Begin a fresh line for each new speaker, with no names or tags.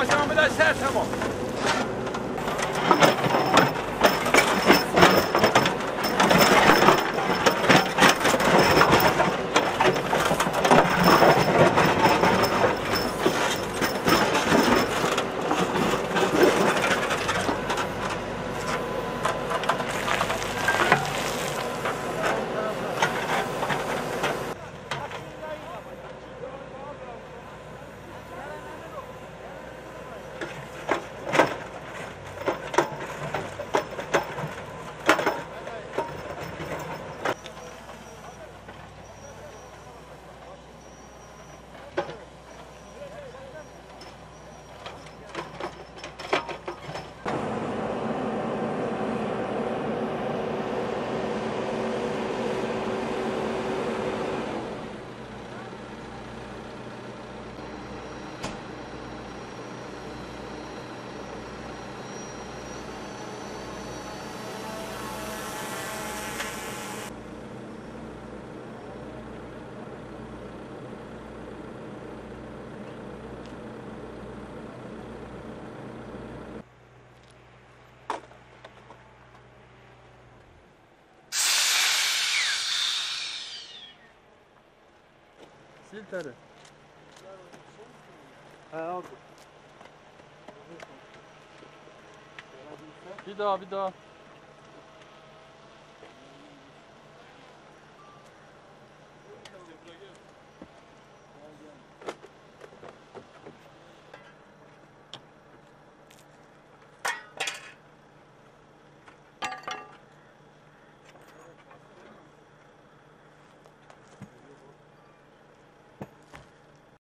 Başlamamı da istersen o.
Sil teri. He aldı. Bir daha bir daha.